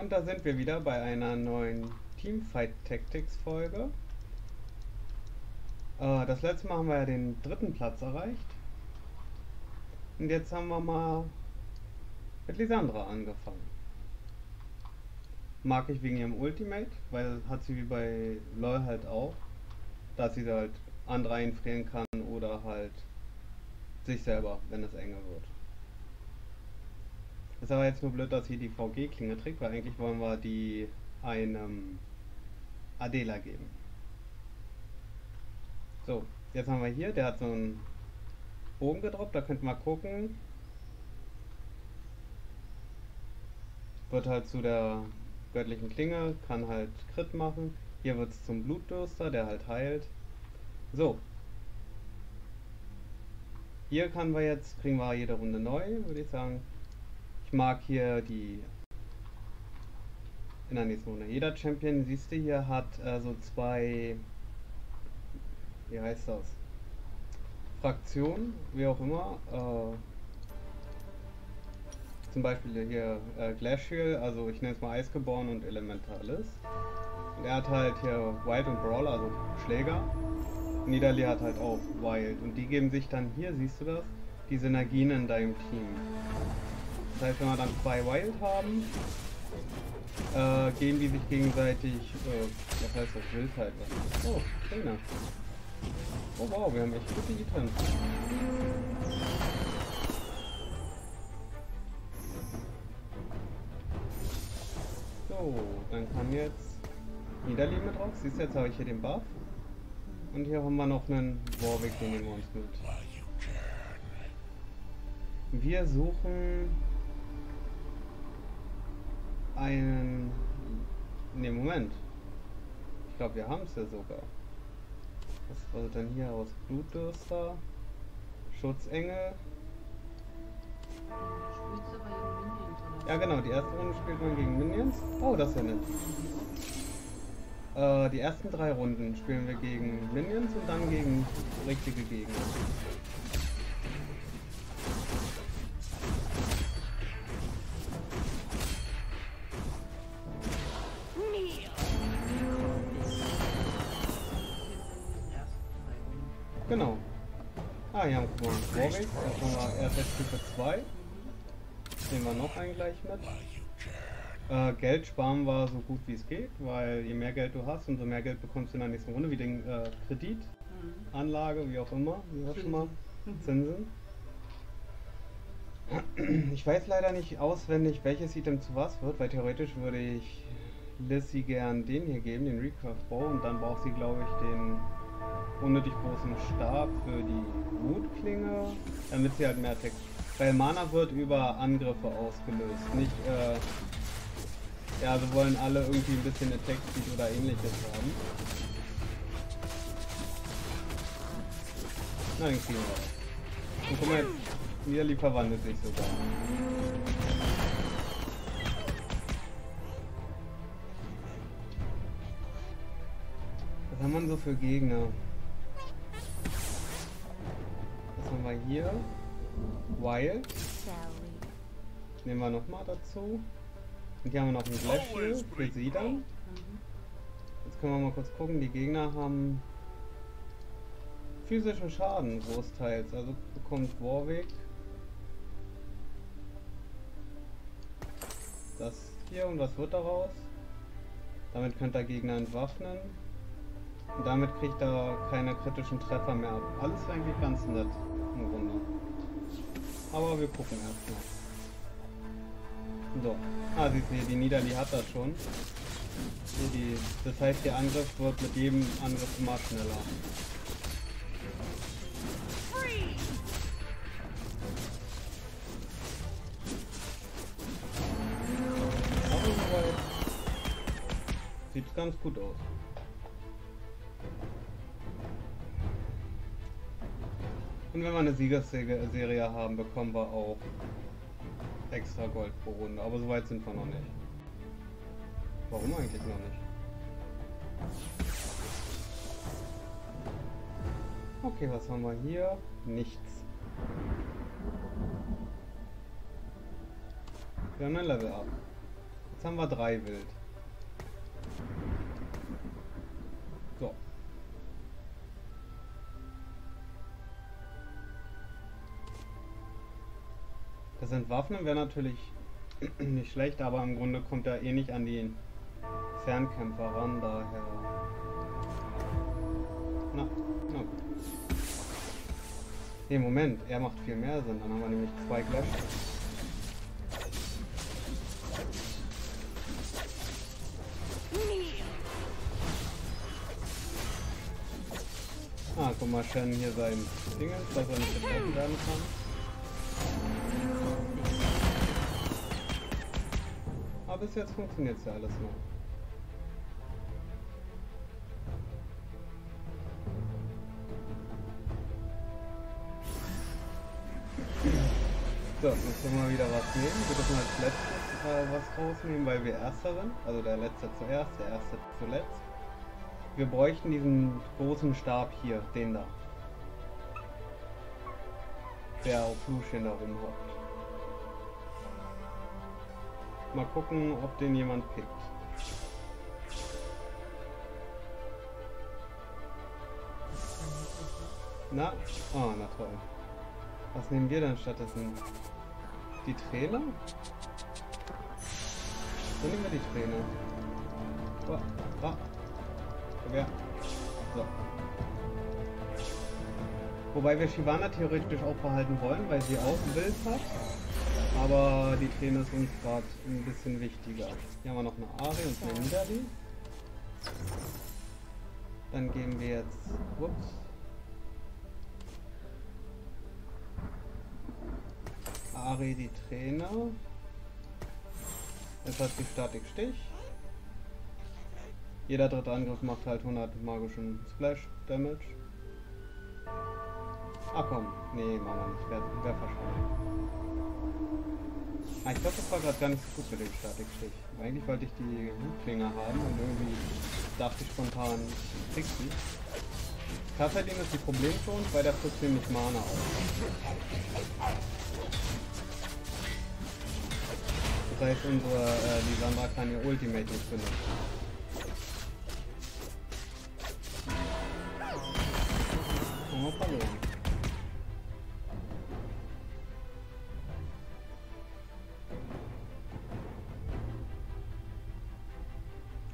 Und da sind wir wieder bei einer neuen Teamfight Tactics Folge. Äh, das letzte Mal haben wir ja den dritten Platz erreicht. Und jetzt haben wir mal mit Lisandra angefangen. Mag ich wegen ihrem Ultimate, weil hat sie wie bei LoL halt auch, dass sie halt andere einfrieren kann oder halt sich selber, wenn es enger wird. Ist aber jetzt nur blöd, dass sie die VG-Klinge trägt, weil eigentlich wollen wir die einem Adela geben. So, jetzt haben wir hier, der hat so einen Bogen gedroppt, da könnt ihr mal gucken. Wird halt zu der göttlichen Klinge, kann halt Crit machen. Hier wird es zum Blutdürster, der halt heilt. So. Hier kann wir jetzt, kriegen wir jede Runde neu, würde ich sagen. Ich mag hier die in der nächsten Runde. Jeder Champion, siehst du hier, hat äh, so zwei, wie heißt das? Fraktionen, wie auch immer. Äh, zum Beispiel hier äh, Glacial, also ich nenne es mal Eisgeboren und Elementales. Und er hat halt hier Wild und Brawler, also Schläger. Niederli hat halt auch Wild. Und die geben sich dann hier, siehst du das? Die Synergien in deinem Team. Das heißt, wenn wir dann zwei Wild haben, äh, geben die sich gegenseitig, äh, was heißt das, Wildheit? Was? Oh, Trainer. Oh wow, wir haben echt gute Items. So, dann kann jetzt Niederli mit drauf. Siehst du, jetzt habe ich hier den Buff. Und hier haben wir noch einen Warwick, den nehmen wir uns mit. Wir suchen einen... Ne, Moment. Ich glaube, wir haben es ja sogar. Was wird denn hier aus? Blutdürster, Schutzengel. Ja genau, die erste Runde spielt man gegen Minions. Oh, das ist ja nett. Äh, die ersten drei Runden spielen wir gegen Minions und dann gegen richtige Gegner. Warwick. Jetzt haben wir erst jetzt Stufe 2. Nehmen wir noch einen gleich mit. Äh, Geld sparen wir so gut wie es geht, weil je mehr Geld du hast, umso mehr Geld bekommst du in der nächsten Runde, wie den äh, Kredit, mhm. Anlage, wie auch immer, wie auch schon mal, Zinsen. Ich weiß leider nicht auswendig, welches Item zu was wird, weil theoretisch würde ich Lissy gern den hier geben, den Recraft Bow, und dann braucht sie, glaube ich, den unnötig großen Stab für die Wutklinge, damit sie halt mehr Text. Weil Mana wird über Angriffe ausgelöst, nicht äh, ja, also wollen alle irgendwie ein bisschen Attack Speed oder ähnliches haben. Kriegen wir. Und guck mal, Niederli verwandelt sich sogar. Haben wir so für Gegner? Was haben wir hier? Wild. Nehmen wir nochmal dazu. Und hier haben wir noch ein Glacial für sie dann. Jetzt können wir mal kurz gucken. Die Gegner haben physischen Schaden großteils. Also bekommt Warwick das hier und was wird daraus? Damit könnt ihr Gegner entwaffnen. Und damit kriegt er keine kritischen Treffer mehr ab. Alles eigentlich ganz nett im Grunde. Aber wir gucken erstmal. So. Ah, siehst du hier, die Niederli hat das schon. Die, das heißt, der Angriff wird mit jedem Angriff immer schneller. Sieht ganz gut aus. Und wenn wir eine Siegerserie haben, bekommen wir auch extra Gold pro Runde, aber so weit sind wir noch nicht. Warum eigentlich noch nicht? Okay, was haben wir hier? Nichts. Wir haben ein Level Up. Jetzt haben wir drei Wild. Das Entwaffnen wäre natürlich nicht schlecht, aber im Grunde kommt er eh nicht an die Fernkämpfer ran, daher. Na, na gut. Nee, Moment, er macht viel mehr Sinn, dann haben wir nämlich zwei Clash. Ah, guck mal, Shen hier sein Ding, dass er nicht getroffen werden kann. Bis jetzt funktioniert ja alles noch. So, jetzt können wir wieder was nehmen. Wir dürfen als letztes äh, was rausnehmen, weil wir Erster sind. Also der Letzte zuerst, der Erste zuletzt. Wir bräuchten diesen großen Stab hier, den da. Der auf Lucian da rumhockt. Mal gucken, ob den jemand pickt. Na? Oh, na toll. Was nehmen wir denn stattdessen? Die Trainer? So nehmen wir die Trainer. Oh, ah. Ja. So. Wobei wir Shivana theoretisch auch behalten wollen, weil sie auch Bild hat. Aber die Trainer ist uns gerade ein bisschen wichtiger. Hier haben wir noch eine Ari und eine Nidalee. Dann gehen wir jetzt. Ups. Ari die Trainer. Jetzt hat die Statik Stich. Jeder dritte Angriff macht halt 100 magischen Splash Damage. Ah komm, nee, machen wir nicht. Wäre wär verschwunden. Ah, ich glaube, das war gerade gar nicht so gut mit dem Statikstich. Eigentlich wollte ich die Hutfinger haben und irgendwie dachte ich spontan, krieg sie. Kafferdin ist die schon, weil der frisst nämlich Mana auf. Das heißt, unsere äh, Lisandra kann ihr Ultimate nicht benutzen. Haben wir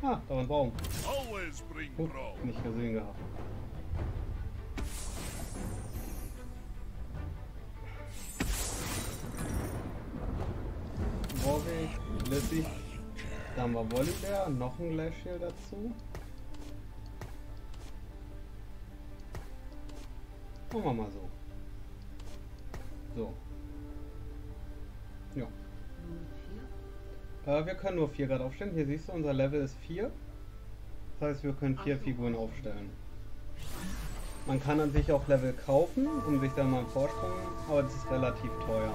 Ah, da war ein Baum. Always bring brawl. nicht gesehen gehabt. Warwick, Lissy. Da haben wir Volibear, noch ein Glacial dazu. Machen wir mal so. So. Ja. Äh, wir können nur 4 Grad aufstellen. Hier siehst du, unser Level ist 4. Das heißt, wir können vier Ach so. Figuren aufstellen. Man kann an sich auch Level kaufen, um sich da mal einen Vorsprung, aber das ist relativ teuer.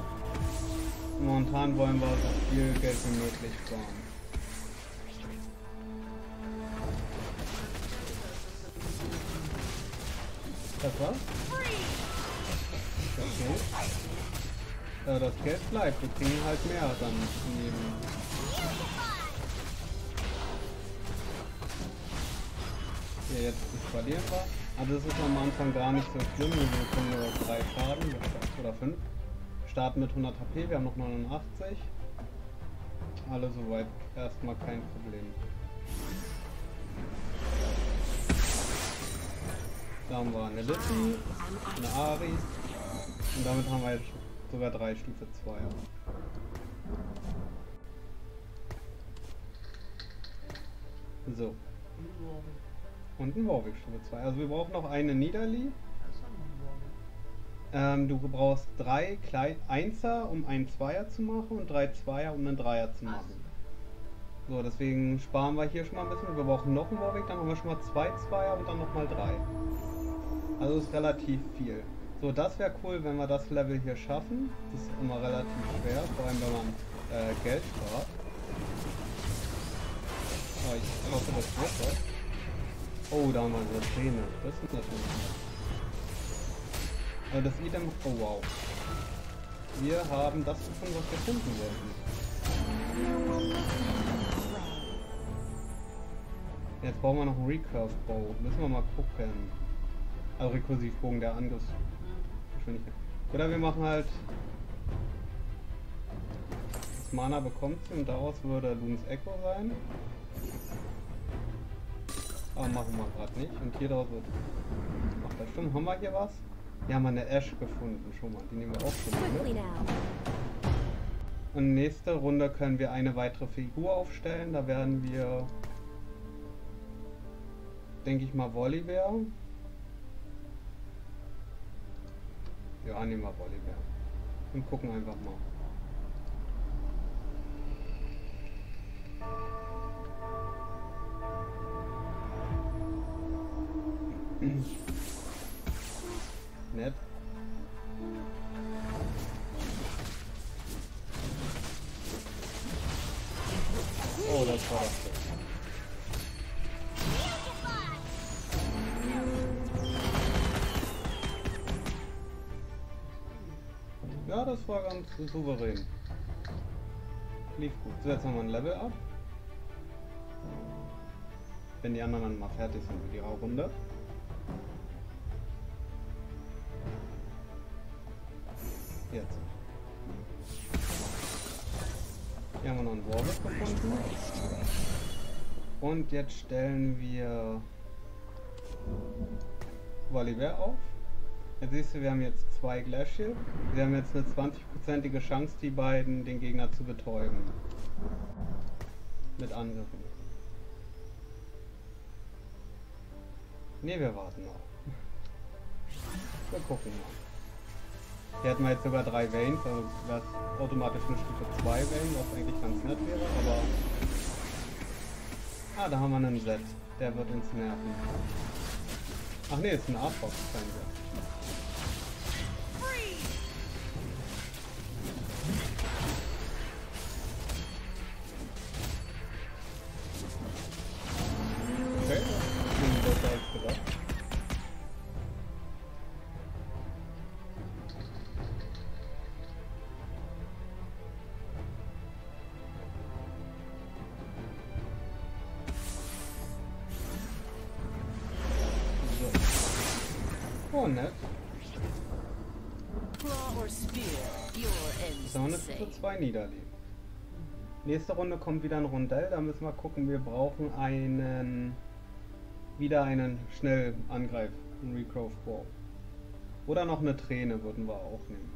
Momentan wollen wir so viel Geld wie möglich sparen. Das war's? Das Geld? Äh, das Geld bleibt, wir kriegen halt mehr dann neben. Ja, jetzt verlieren wir. Also das ist am Anfang gar nicht so schlimm, wir bekommen nur drei Schaden oder fünf. Starten mit 100 HP, wir haben noch 89. Alle soweit erstmal kein Problem. Da haben wir eine Lissy, eine Ari und damit haben wir jetzt sogar drei Stufe 2. So, und ein Warwick Stufe 2. Also wir brauchen noch eine Nidalee. Ähm, du brauchst drei Klei Einser, um einen Zweier zu machen und drei Zweier, um einen Dreier zu machen. So, deswegen sparen wir hier schon mal ein bisschen. Wir brauchen noch einen Warwick, dann haben wir schon mal zwei Zweier und dann nochmal drei. Also ist relativ viel. So, das wäre cool, wenn wir das Level hier schaffen. Das ist immer relativ schwer, vor allem wenn man äh, Geld spart. Aber ich hoffe, das wird was. Oh, da haben wir unsere Zähne. Das ist natürlich. Äh, das Item. Oh wow. Wir haben das gefunden, was wir finden wollten. Jetzt brauchen wir noch einen Recurve Bow. Müssen wir mal gucken. Also Rekursivbogen der Angriffsgeschwindigkeit. Oder wir machen halt. Das Mana bekommt sie und daraus würde Loons Echo sein. Aber machen wir gerade nicht. Und hier draus wird. Ach, das stimmt. Haben wir hier was? Wir haben eine Ash gefunden schon mal. Die nehmen wir auch schon mal mit. Und nächste Runde können wir eine weitere Figur aufstellen. Da werden wir, denke ich mal, Volibear. Ja, nehmen wir Volibear. Und gucken einfach mal. Nett. Oh, das war das. Ja, das war ganz souverän. Lief gut. So, jetzt nochmal ein Level ab. Wenn die anderen dann mal fertig sind mit ihrer Runde. Jetzt. Hier haben wir noch einen Warwick gefunden. Und jetzt stellen wir Volibear auf. Jetzt siehst du, wir haben jetzt zwei Glacial. Wir haben jetzt eine 20-prozentige Chance, die beiden den Gegner zu betäuben. Mit Angriffen. Ne, wir warten noch. Wir gucken mal. Hier hätten wir jetzt sogar drei Veins, also wäre automatisch eine Stufe 2 Vein, was eigentlich ganz nett wäre, aber... Ah, da haben wir einen Set. Der wird uns nerven. Ach ne, ist ein Artbox, kein Set. Your ends So, the Stufe same. 2 niederlegen. Nächste Runde kommt wieder ein Rondell, da müssen wir gucken, wir brauchen einen wieder einen Schnellangreif, einen Recrove Bow. Oder noch eine Träne würden wir auch nehmen.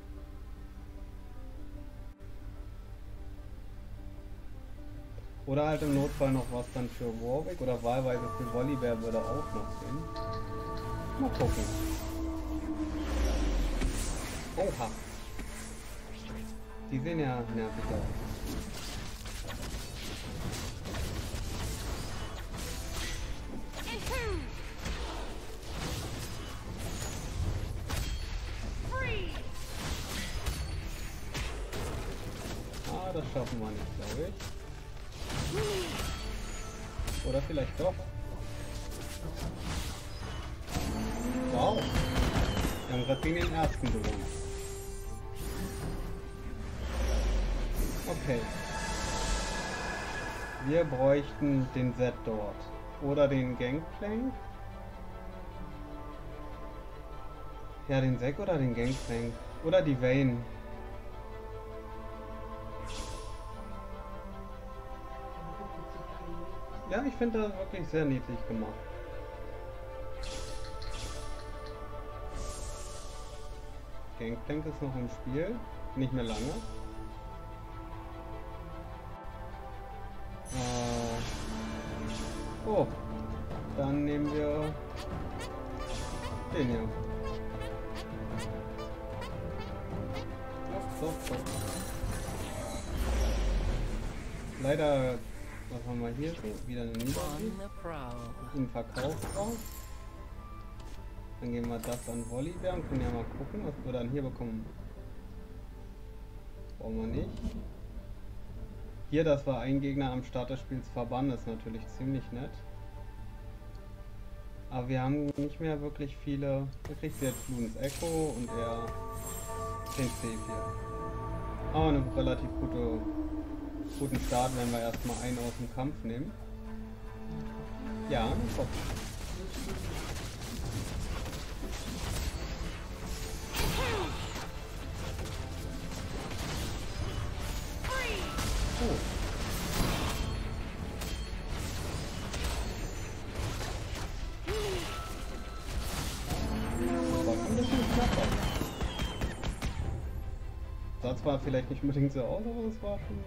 Oder halt im Notfall noch was dann für Warwick oder wahlweise für Volibear würde auch noch gehen. Mal gucken. Oha. Die sehen ja nervig aus. Ah, das schaffen wir nicht, glaube ich. Oder vielleicht doch. Wow. Wir haben gerade den ersten gewonnen. Okay. Wir bräuchten den Z dort. Oder den Gangplank. Ja, den Zack oder den Gangplank. Oder die Vane. Ja, ich finde das wirklich sehr niedlich gemacht. Gangplank ist noch im Spiel. Nicht mehr lange. Oh, dann nehmen wir den hier. Doch, doch. Leider, was haben wir hier so? Wieder eine Niederlage. Im Verkauf drauf. Dann geben wir das an Volibear und können ja mal gucken, was wir dann hier bekommen. Brauchen wir nicht. Hier, dass wir einen Gegner am Start des Spiels verbannen, ist natürlich ziemlich nett. Aber wir haben nicht mehr wirklich viele. Er kriegt jetzt Loons Echo und er den C4. Aber eine relativ gute, guten Start, wenn wir erstmal einen aus dem Kampf nehmen. Ja, ein unbedingt so aus, aber es war schon.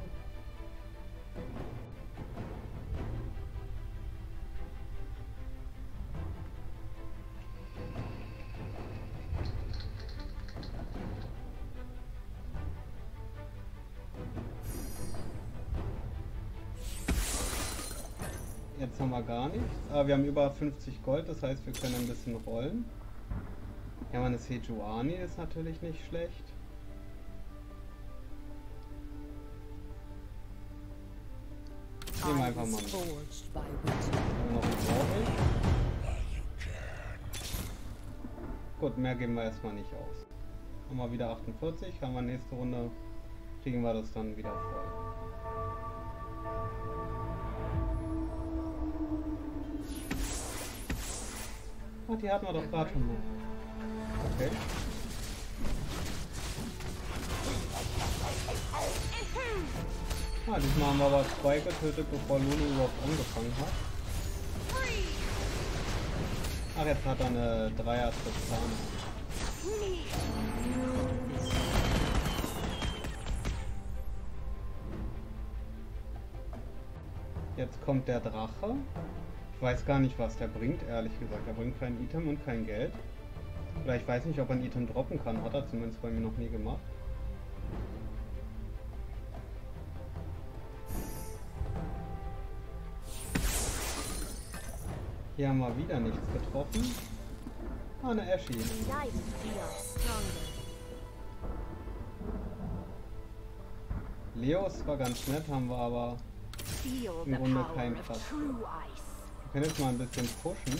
Jetzt haben wir gar nichts, aber wir haben über 50 Gold, das heißt wir können ein bisschen rollen. Ja, meine Sejuani ist natürlich nicht schlecht. Nehmen wir I einfach mal noch Warwick. Gut, mehr geben wir erstmal nicht aus. Haben wir wieder 48, haben wir nächste Runde, kriegen wir das dann wieder voll. Ach, die hatten wir doch gerade schon mal. Okay. Ah, diesmal haben wir aber zwei getötet, bevor Lulu überhaupt angefangen hat. Ach, jetzt hat er eine dreier Tristana. Jetzt kommt der Drache. Ich weiß gar nicht, was der bringt, ehrlich gesagt. Er bringt kein Item und kein Geld. Oder ich weiß nicht, ob er ein Item droppen kann. Hat er zumindest bei mir noch nie gemacht. Hier haben wir wieder nichts getroffen. Ah, eine Ashy. Leos war ganz nett, haben wir aber. Im Grunde power kein of Fass. true ice. Wir können jetzt mal ein bisschen pushen.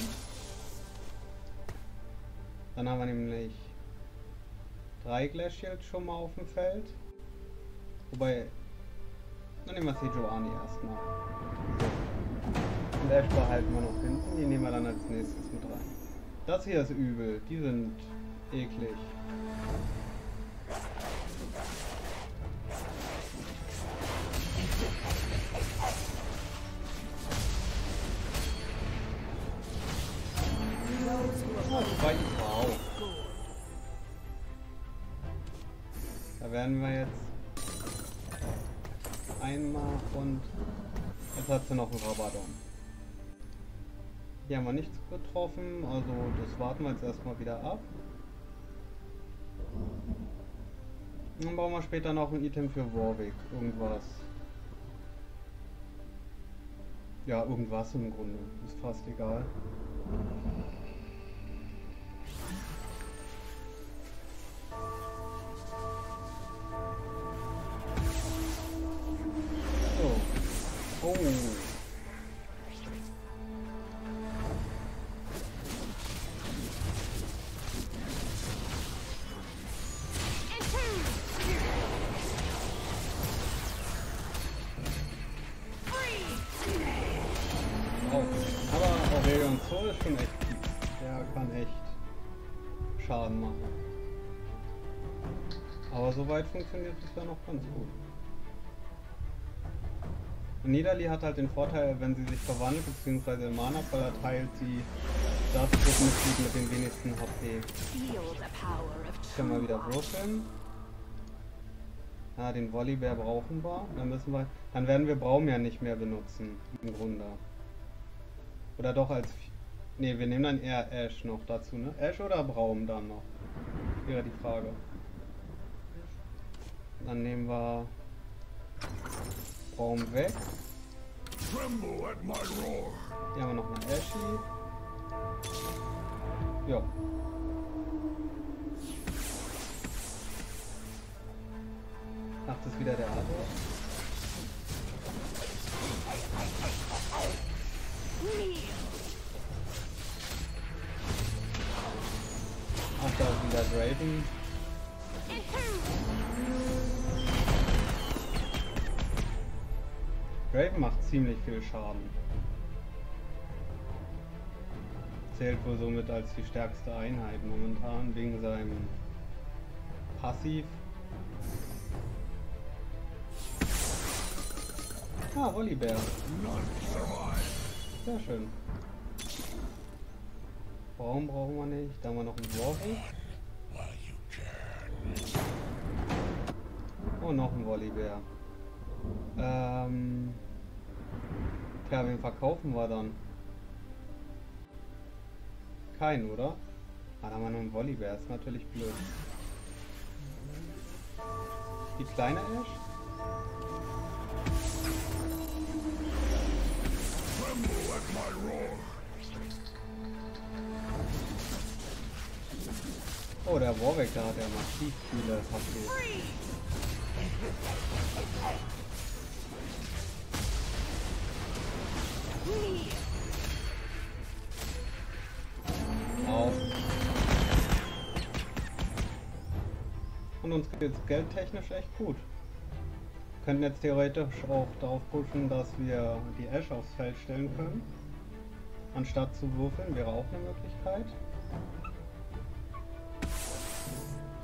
Dann haben wir nämlich drei Glacials schon mal auf dem Feld. Wobei. Dann nehmen wir Sejuani erstmal. Und Ash behalten wir noch hinten. Die nehmen wir dann als nächstes mit rein. Das hier ist übel. Die sind eklig. Da werden wir jetzt einmal und jetzt hat sie noch einen Rabadon. Hier haben wir nichts getroffen, also das warten wir jetzt erstmal wieder ab. Dann bauen wir später noch ein Item für Warwick. Irgendwas. Ja, irgendwas im Grunde. Ist fast egal. Funktioniert ja noch ganz gut. Und Nidalee hat halt den Vorteil, wenn sie sich verwandelt bzw. im Mana-Fall erteilt, sie das Gruppenmitglied mit den wenigsten HP. Können wir wieder würfeln. Ja, den Volleybär brauchen wir. Dann müssen wir. Dann werden wir Braum ja nicht mehr benutzen, im Grunde. Oder doch als. Ne, wir nehmen dann eher Ash noch dazu, ne? Ash oder Braum dann noch? Wäre die Frage. Dann nehmen wir Braum weg. Tremble at my roar. Hier haben wir noch eine Ashy. Ja. Ach, das ist wieder der Adler. Ach, da ist wieder Draven. Draven macht ziemlich viel Schaden. zählt wohl somit als die stärkste Einheit momentan wegen seinem Passiv. Ah, survive. Sehr schön. Warum brauchen wir nicht? Da haben wir noch einen Warwick. Oh, noch ein Volleybär. Ähm. Tja, wen verkaufen wir dann? Keinen, oder? Ah, da haben wir noch einen Volleybär. Ist natürlich blöd. Die kleine Ash? Oh, der Warwick, da hat ja massiv viele HP. Auf. Und uns geht es geldtechnisch echt gut. Wir könnten jetzt theoretisch auch darauf pushen, dass wir die Ash aufs Feld stellen können. Anstatt zu würfeln, wäre auch eine Möglichkeit.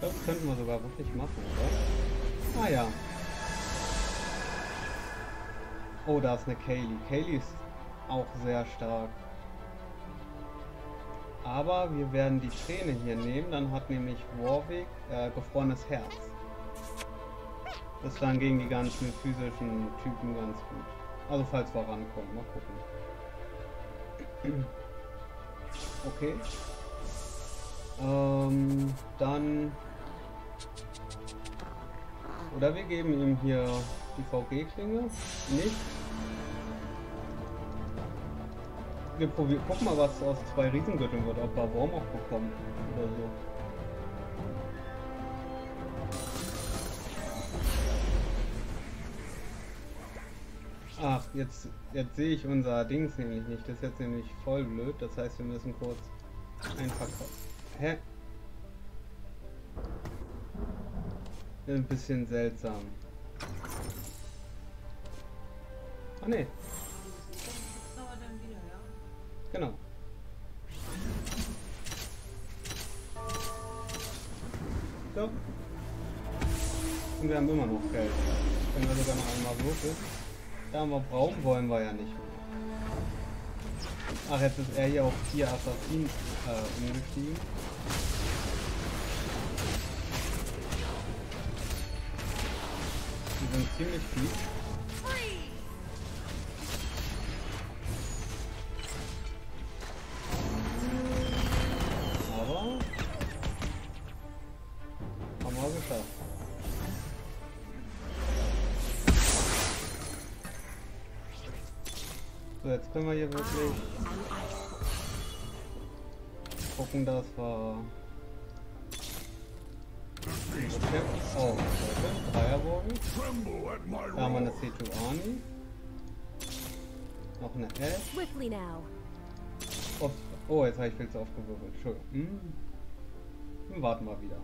Das könnten wir sogar wirklich machen, oder? Ah ja. Oh, da ist eine Kaylee. Kaylee ist auch sehr stark. Aber wir werden die Träne hier nehmen, dann hat nämlich Warwick äh, gefrorenes Herz. Das ist dann gegen die ganzen physischen Typen ganz gut. Also falls wir rankommen, mal gucken. Okay. Ähm, dann... Oder wir geben ihm hier die VG-Klinge. Nicht. Wir probieren, gucken mal, was aus zwei Riesengürteln wird, ob wir Wurm auch bekommen oder so. Ach, jetzt, jetzt sehe ich unser Dings nämlich nicht. Das ist jetzt nämlich voll blöd. Das heißt, wir müssen kurz einfach... Hä? Ein bisschen seltsam. Ah ne, genau. So. Und wir haben immer noch Geld. Können wir sogar noch einmal würfeln. Da haben wir Braun wollen wir ja nicht mehr. Ach, jetzt ist er hier auf vier Assassinen äh, umgestiegen. Die sind ziemlich viel. Wir Okay. Oh, Leute, Dreierbogen. Da haben wir eine roar. Sejuani. Noch eine Ash. Swiftly now. Ups. Oh, jetzt habe ich viel zu aufgewirbelt. Entschuldigung. Hm. Dann warten wir wieder.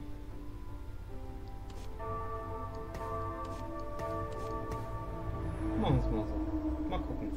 Machen wir es mal so. Mal gucken.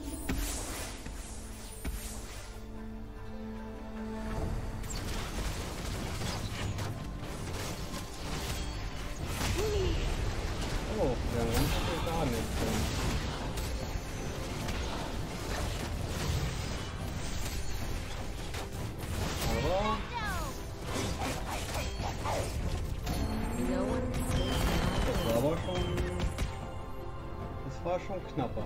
War schon knapper.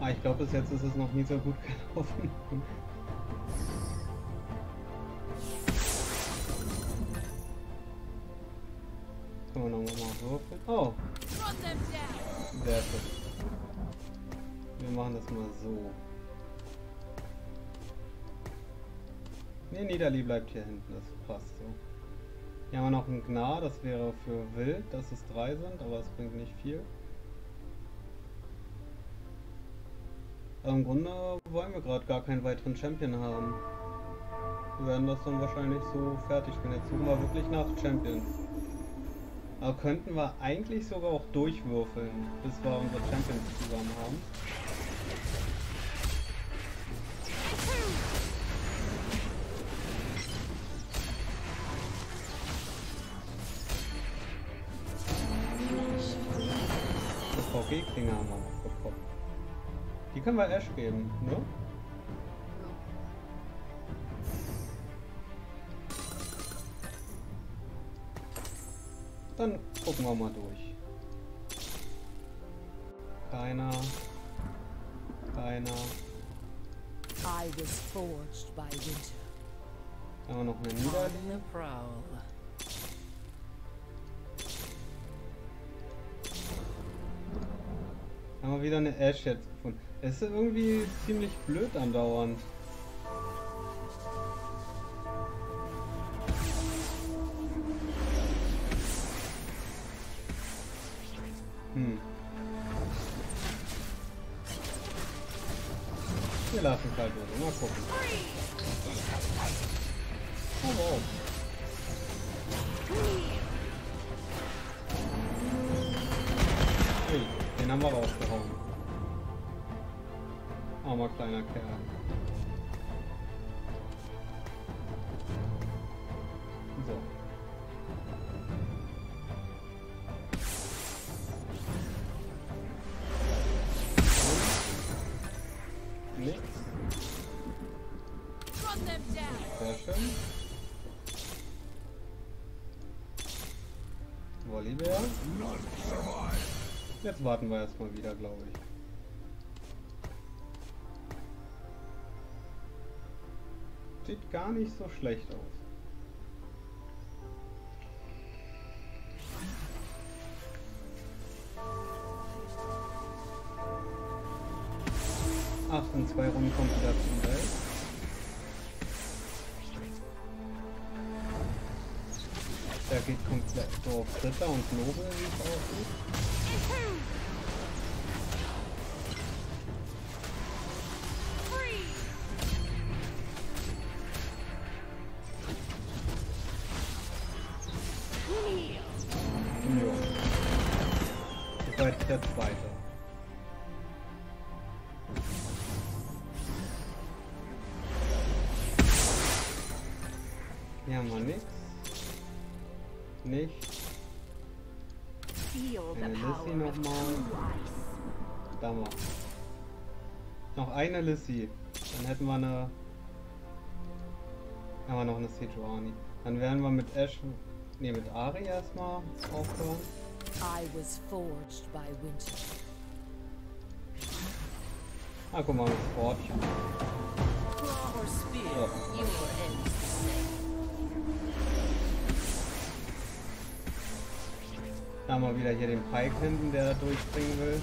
Ah, ich glaube, bis jetzt ist es noch nie so gut gelaufen. Nochmal würfeln? Oh, sehr schön. Wir machen das mal so. Ne, Niederli bleibt hier hinten, das passt so. Hier haben wir noch ein Gnar, das wäre für wild, dass es drei sind, aber es bringt nicht viel. Aber Im Grunde wollen wir gerade gar keinen weiteren Champion haben. Wir werden das dann wahrscheinlich so fertig spielen. Jetzt suchen wir wirklich nach Champions. Aber könnten wir eigentlich sogar auch durchwürfeln, bis wir unsere Champions zusammen haben. VG-Klinge haben wir noch bekommen. Die können wir Ash geben, ne? Dann gucken wir mal durch. Keiner. Keiner. I was forged by winter. Haben wir noch eine Niederlage? Haben wir wieder eine Ash jetzt gefunden. Es ist irgendwie ziemlich blöd andauernd. Hm. Wir lassen es halt so. Mal gucken. Oh, wow. Den haben wir rausgehauen. Armer kleiner Kerl. Warten wir erstmal wieder, glaube ich. Sieht gar nicht so schlecht aus. Ach, in zwei Runden kommt wieder zum Welt. Der geht komplett so auf Dritter und Nobel, wie es aussieht. Eine Lissy. Dann hätten wir eine. Haben wir noch eine Sejuani. Dann werden wir mit Ash. Ne, mit Ari erstmal aufhören. I was forged by winter. Ah, guck mal, mit Ja. same. Da haben wir wieder hier den Pike hinten, der da durchspringen will.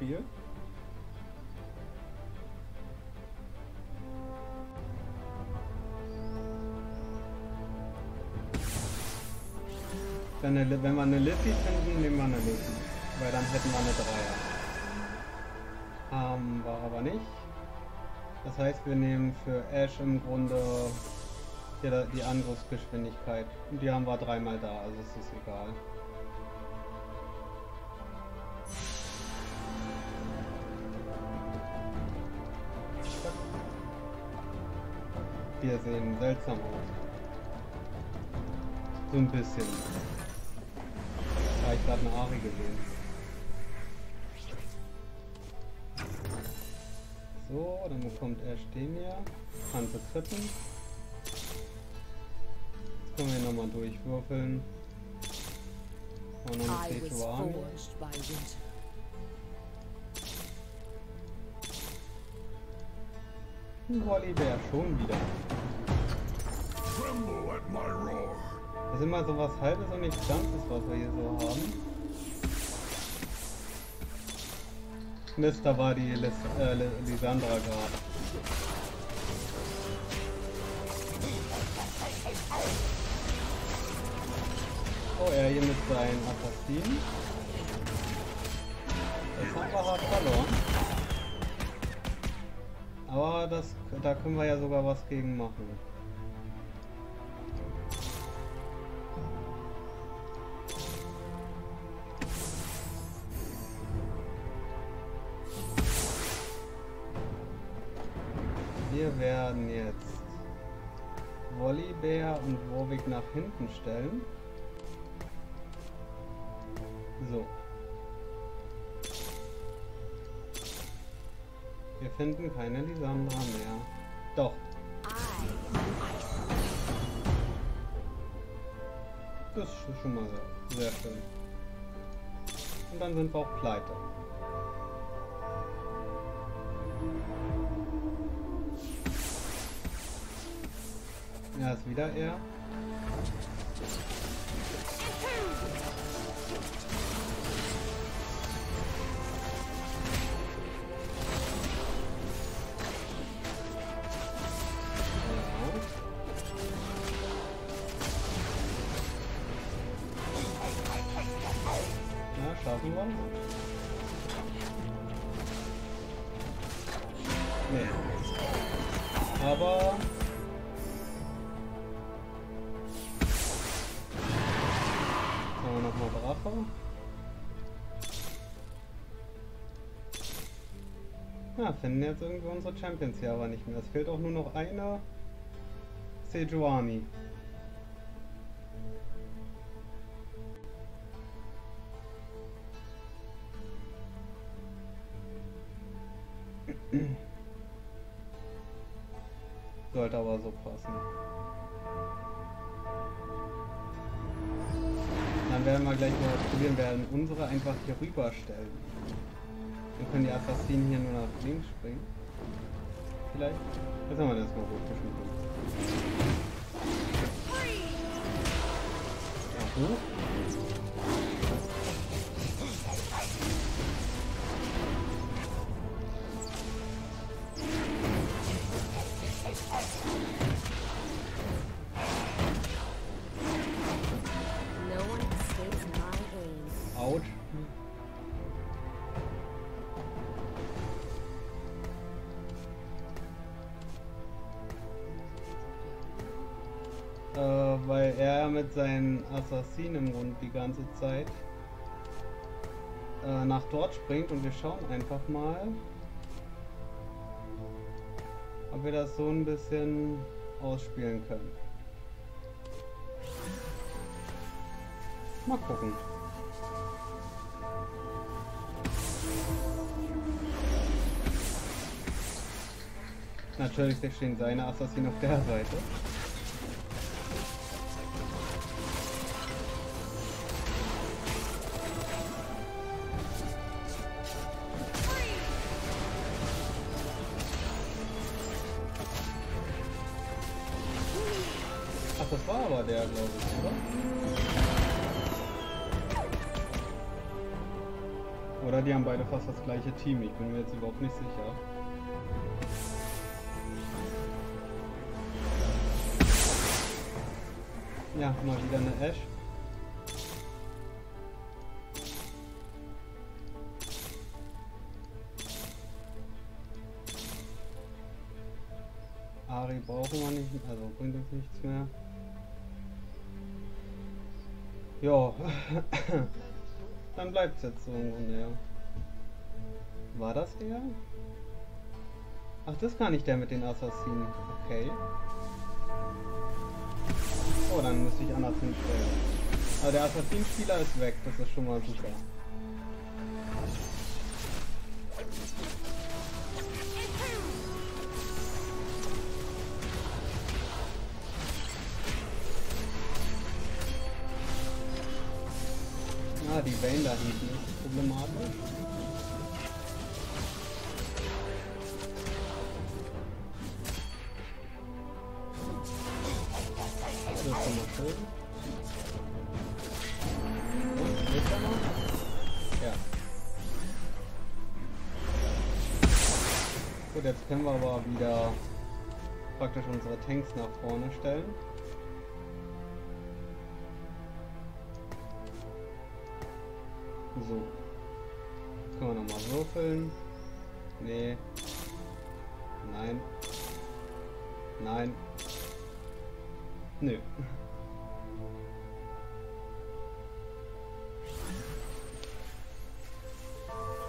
Spiel. Wenn, wir eine Lissy finden, nehmen wir eine Lissy. Weil dann hätten wir eine Dreier. Haben wir aber nicht. Das heißt, wir nehmen für Ash im Grunde hier die Angriffsgeschwindigkeit. Und die haben wir dreimal da, also es ist egal. Wir sehen seltsam aus. So ein bisschen. Da ich gerade eine Ari gesehen. So, dann bekommt er hier. Kann bekritten. Jetzt können wir nochmal durchwürfeln. Und noch eine Rückenvolleybär schon wieder. Das ist immer so was halbes und nichts Ganzes, was wir hier so haben. Mister war die Lis äh, Lisandra gerade. Oh, er hier mit seinen Assassinen. Das haben wir verloren. Aber das, da können wir ja sogar was gegen machen. Wir werden jetzt Volibear und Warwick nach hinten stellen. So. Wir finden keine Lisandra mehr. Doch, das ist schon mal sehr, sehr schön. Und dann sind wir auch pleite. Ja, ist wieder er. Schaffen wir. Nee. Aber Machen wir nochmal Drache. Ja, finden jetzt irgendwie unsere Champions hier aber nicht mehr. Es fehlt auch nur noch eine Sejuani. Sollte aber so passen. Dann werden wir gleich mal probieren, werden unsere einfach hier rüberstellen. Dann können die Assassinen hier nur nach links springen. Vielleicht? Jetzt haben wir das mal hochgeschnitten. Ja, hoch. Weil er mit seinen Assassinen im Grund die ganze Zeit äh, nach dort springt und wir schauen einfach mal, ob wir das so ein bisschen ausspielen können. Mal gucken. Natürlich stehen seine Assassinen auf der Seite. Gleiche Team. Ich bin mir jetzt überhaupt nicht sicher. Ja, mal wieder eine Ash. Ari brauchen wir nicht, also bringt uns nichts mehr. Ja, dann bleibt es jetzt so im Grunde, ja. War das der? Ach, das gar nicht der mit den Assassinen. Okay. Oh, dann müsste ich anders hinstellen. Aber der Assassinspieler ist weg, das ist schon mal super. Wieder praktisch unsere Tanks nach vorne stellen. So. Können wir nochmal würfeln. Nee. Nein. Nein. Nö.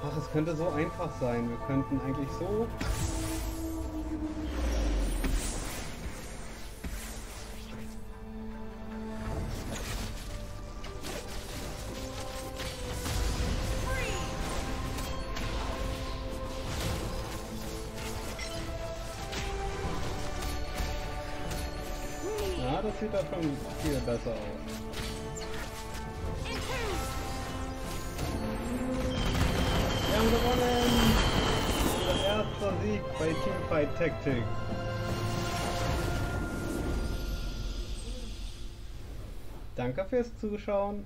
Ach, es könnte so einfach sein. Wir könnten eigentlich so... Tactics. Danke fürs Zuschauen.